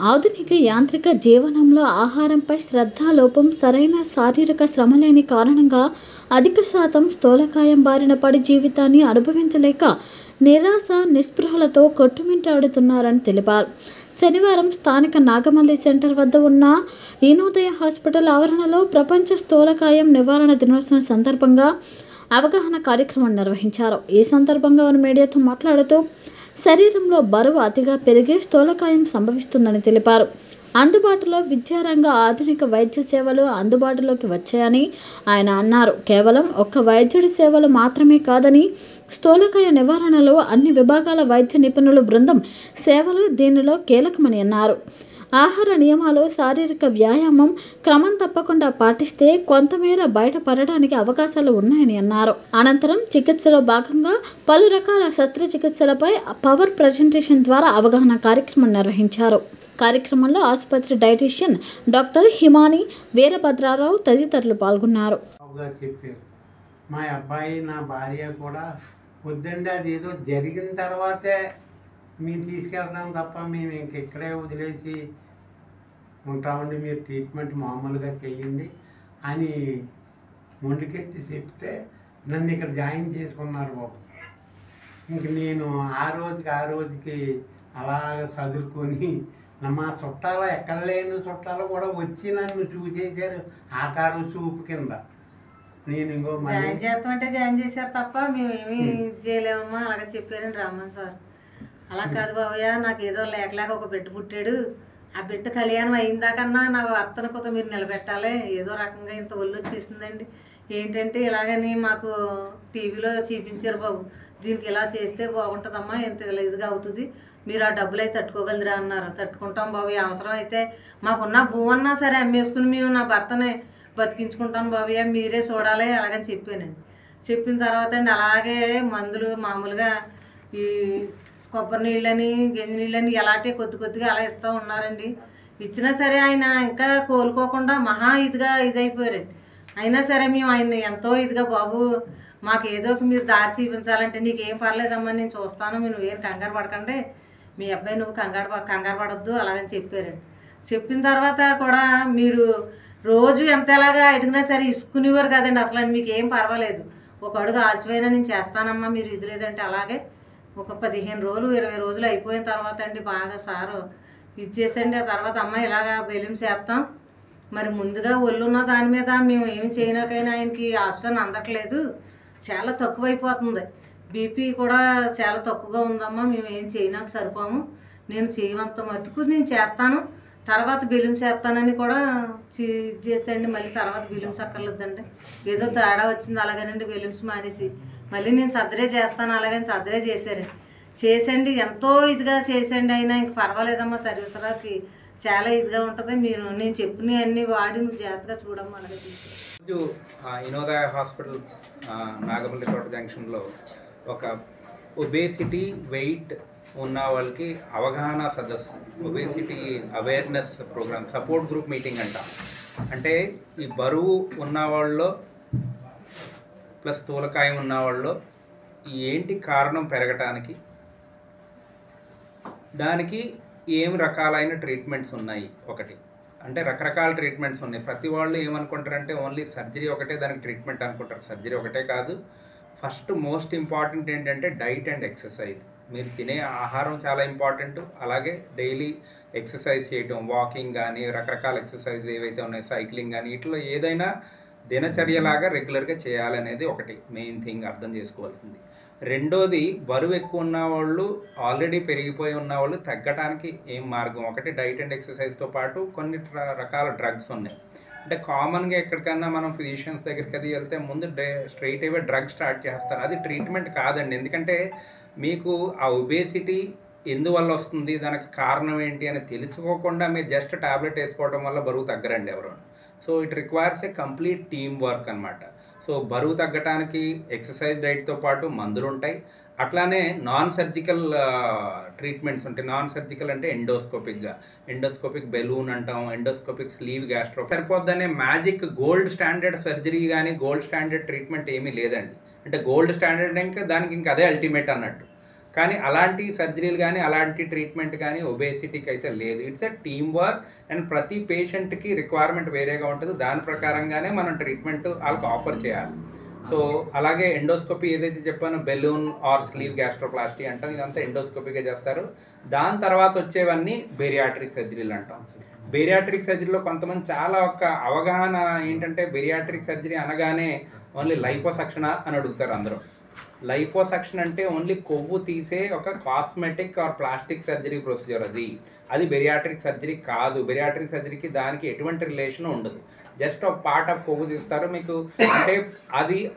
ఆధునిక యాంత్రిక జీవనంలో ఆహారంపై శ్రద్ధ లోపం సరైన శారీరక శ్రమ లేని కారణంగా అధిక శాతం స్థూలకాయం బారిన పడి జీవితాన్ని అనుభవించలేక నిరాశ నిస్పృహలతో కొట్టుమింటాడుతున్నారని తెలిపారు. శనివారం స్థానిక నాగమల్లి సెంటర్ వద్ద ఉన్న ఈనోదయ హాస్పిటల్ ఆవరణలో ప్రపంచ స్థూలకాయం నివారణ దినోత్సవం సందర్భంగా అవగాహన కార్యక్రమం నిర్వహించారు. ఈ సందర్భంగా వారు మీడియాతో మాట్లాడుతూ శరీరంలో బరువు అతిగా పెరిగే స్థూలకాయం సంభవిస్తుందని తెలిపారు. అందుబాటులో విద్యారంగ ఆధునిక వైద్య సేవలు అందుబాటులోకి వచ్చాయని ఆయన అన్నారు. కేవలం ఒక్క వైద్యుడి సేవలు మాత్రమే కాదని స్థూలకాయ నివారణలో అన్ని విభాగాల వైద్య నిపుణుల బృందం సేవలు దీనిలో కీలకమని అన్నారు. ఆహార నియమాలు శారీరక వ్యాయామం క్రమం తప్పకుండా పాటిస్తే కొంతమేర బయటపడడానికి అవకాశాలు ఉన్నాయని అన్నారు. అనంతరం చికిత్సలో భాగంగా పలు రకాల శస్త్రచికిత్సలపై పవర్ ప్రజెంటేషన్ ద్వారా అవగాహన కార్యక్రమం నిర్వహించారు. కార్యక్రమంలో ఆసుపత్రి డైటీషియన్ డాక్టర్ హిమాని వీరభద్రారావు తదితరులు పాల్గొన్నారు. మా అబ్బాయి నా భార్య కూడా పొద్దుండే అది ఏదో జరిగిన తర్వాతే మేము తీసుకెళ్తాం తప్ప మేము ఇంక ఇక్కడే వదిలేసి ఉంటామండి మీరు ట్రీట్మెంట్ మామూలుగా చెయ్యండి అని మొండికెత్తి చెప్తే నన్ను ఇక్కడ జాయిన్ చేసుకున్నారు బాబు. ఇంక నేను ఆ రోజుకి ఆ రోజుకి అలాగ చదువుకొని మా చుట్టాలు ఎక్కడ లేని చుట్టాలు కూడా వచ్చి నన్ను చూసేసారు ఆకారం చూపు కింద. నేను ఇంకో జాయిన్ చేస్తాం అంటే జాయిన్ చేశారు తప్ప మేము ఏమీ చేయలేమమ్మా అలాగే చెప్పారండి రామన్ సార్. అలా కాదు బాబయ్య నాకు ఏదో లేకలేక ఒక బిడ్డ పుట్టాడు. ఆ బిడ్డ కళ్యాణం అయిందాకన్నా నా భర్తను కొత్త మీరు నిలబెట్టాలి. ఏదో రకంగా ఇంత ఒళ్ళు వచ్చేసిందండి. ఏంటంటే ఇలాగని మాకు టీవీలో చూపించారు బాబు. దీనికి ఇలా చేస్తే బాగుంటుందమ్మా ఇంత ఇలా ఇదిగా అవుతుంది. మీరు ఆ డబ్బులు అయితే తట్టుకోగలరా అన్నారు. తట్టుకుంటాం బాబు అవసరం అయితే మాకున్న భూమన్నా సరే అమ్మేసుకుని మేము నా భర్తనే బతికించుకుంటాను బాబయ్య మీరే చూడాలి అలాగని చెప్పానండి. చెప్పిన తర్వాత అండి అలాగే మందులు మామూలుగా ఈ కొబ్బరి నీళ్ళని గంజి నీళ్ళని ఎలాంటి కొద్ది కొద్దిగా అలా ఇస్తూ ఉన్నారండి. ఇచ్చినా సరే ఆయన ఇంకా కోలుకోకుండా మహా ఇదిగా ఇదైపోయారండి. అయినా సరే మేము ఆయన ఎంతో ఇదిగా బాబు మాకు ఏదో ఒక మీరు దారి చూపించాలంటే నీకేం పర్లేదమ్మా నేను చూస్తాను మీరు ఏం కంగారు పడకండి. మీ అబ్బాయి నువ్వు కంగారు కంగారు పడొద్దు అలాగని చెప్పారండి. చెప్పిన తర్వాత కూడా మీరు రోజు ఎంత ఎలాగా అడిగినా సరే ఇసుకునేవారు కదండి అసలు మీకు ఏం పర్వాలేదు. ఒక అడుగు ఆల్చిపోయినా నేను చేస్తానమ్మా మీరు ఇది లేదంటే అలాగే. ఒక పదిహేను రోజులు ఇరవై రోజులు అయిపోయిన తర్వాత అండి బాగా సారు. ఇచ్చేసండి ఆ తర్వాత అమ్మ ఇలాగా బెలూన్స్ వేస్తాం. మరి ముందుగా ఒళ్ళున్న దాని మీద మేము ఏమి చేయడాకైనా ఆయనకి ఆప్షన్ అందట్లేదు. చాలా తక్కువైపోతుంది. బీపీ కూడా చాలా తక్కువగా ఉందమ్మా మేము ఏం చేయనాక సరిపోము. నేను చేయమంత మటుకు నేను చేస్తాను. తర్వాత బిల్లింగ్స్ చేస్తానని కూడా చే- చేస్తాండి మళ్ళీ తర్వాత బిల్లింగ్స్ అక్కర్లేదండి. ఏదో తేడా వచ్చింది అలాగేనండి బెలూన్స్ మానేసి. మళ్ళీ నేను సర్జరీ చేస్తాను అలాగని సర్జరీ చేశారండి చేసండి ఎంతో ఇదిగా చేసండి అయినా ఇంక పర్వాలేదమ్మా సర్వీసరాకి చాలా ఇదిగా ఉంటుంది. మీరు నేను చెప్పినవి అన్ని వాడి నువ్వు జాగ్రత్తగా చూడమ్మా అలాగే చెప్పి. రోజు హాస్పిటల్ నాగపల్లి తోట జంక్షన్లో ఒక ఒబేసిటీ వెయిట్ ఉన్న వాళ్ళకి అవగాహన సదస్సు obesity awareness program support group meeting అంట. అంటే ఈ బరువు ఉన్న వాళ్ళలో ప్లస్ స్థూలకాయం ఉన్న వాళ్ళు ఏంటి కారణం పెరగటానికి? దానికి ఏం రకాలైన ట్రీట్మెంట్స్ ఉన్నాయి? ఒకటి. అంటే రకరకాల ట్రీట్మెంట్స్ ఉన్నాయి. ప్రతి వాళ్ళు ఏమనుకుంటారంటే ఓన్లీ సర్జరీ ఒకటే దానికి ట్రీట్మెంట్ అనుకుంటారు. సర్జరీ ఒకటే కాదు. ఫస్ట్ మోస్ట్ ఇంపార్టెంట్ ఏంటంటే డైట్ అండ్ ఎక్సర్సైజ్. మీరు తినే ఆహారం చాలా ఇంపార్టెంట్. అలాగే డైలీ ఎక్సర్సైజ్ చేయటం వాకింగ్ కానీ రకరకాల ఎక్సర్సైజ్ ఏవైతే ఉన్నాయో సైక్లింగ్ కానీ ఇట్లా ఏదైనా దినచర్యలాగా రెగ్యులర్గా చేయాలనేది ఒకటి మెయిన్ థింగ్ అర్థం చేసుకోవాల్సింది. రెండోది బరువు ఎక్కువ ఉన్న వాళ్ళు ఆల్రెడీ పెరిగిపోయి ఉన్న వాళ్ళు తగ్గటానికి ఏం మార్గం? ఒకటి డైట్ అండ్ ఎక్సర్సైజ్తో పాటు కొన్ని రకాల డ్రగ్స్ ఉన్నాయి. అంటే కామన్గా ఎక్కడికన్నా మనం ఫిజిషియన్స్ దగ్గరికి అది వెళ్తే ముందు స్ట్రైట్ అవే డ్రగ్ స్టార్ట్ చేస్తారు అది ట్రీట్మెంట్ కాదండి. ఎందుకంటే మీకు ఆ ఒబేసిటీ ఎందువల్ల వస్తుంది? దానికి కారణం ఏంటి అని తెలుసుకోకుండా మీరు జస్ట్ టాబ్లెట్ వేసుకోవడం వల్ల బరువు తగ్గరండి ఎవరు. So it requires a complete team work అనమాట సో బరువు తగ్గటానికి ఎక్సర్సైజ్ డైట్తో పాటు మందులు ఉంటాయి. అట్లానే నాన్ సర్జికల్ ట్రీట్మెంట్స్ ఉంటాయి. నాన్ సర్జికల్ అంటే ఎండోస్కోపిక్గా ఎండోస్కోపిక్ బెలూన్ అంటాం ఎండోస్కోపిక్ స్లీవ్ గ్యాస్ట్రో. సరిపోద్దనే మ్యాజిక్ గోల్డ్ స్టాండర్డ్ సర్జరీ కానీ గోల్డ్ స్టాండర్డ్ ట్రీట్మెంట్ ఏమీ లేదండి. అంటే గోల్డ్ స్టాండర్డ్ ఇంకా దానికి ఇంకా అదే అల్టిమేట్ అన్నట్టు. కానీ అలాంటి సర్జరీలు కానీ అలాంటి ట్రీట్మెంట్ కానీ ఒబేసిటీకి అయితే లేదు. It's a team work and ప్రతి పేషెంట్కి రిక్వైర్మెంట్ వేరేగా ఉంటుంది. దాని ప్రకారంగానే మనం ట్రీట్మెంట్ వాళ్ళకి ఆఫర్ చేయాలి. సో అలాగే ఎండోస్కోపీ ఏదైతే చెప్పానో బెలూన్ ఆర్ స్లీవ్ గ్యాస్ట్రోప్లాస్టీ అంటాం. ఇదంతా ఎండోస్కోపీగా చేస్తారు. దాని తర్వాత వచ్చేవన్నీ బెరియాట్రిక్ సర్జరీలు అంటాం. బెరియాట్రిక్ సర్జరీలో కొంతమంది చాలా ఒక అవగాహన ఏంటంటే బెరియాట్రిక్ సర్జరీ అనగానే ఓన్లీ లైపోసక్షణ అని అడుగుతారు అందరూ. లైపోసక్షన్ అంటే ఓన్లీ కొవ్వు తీసే ఒక cosmetic or plastic surgery procedure అది. అది బెరియాట్రిక్ సర్జరీ కాదు. బెరియాట్రిక్ సర్జరీకి దానికి ఎటువంటి రిలేషన్ ఉండదు. జస్ట్ ఒక పార్ట్ ఆఫ్ కొవ్వు తీస్తారు. మీకు అంటే అది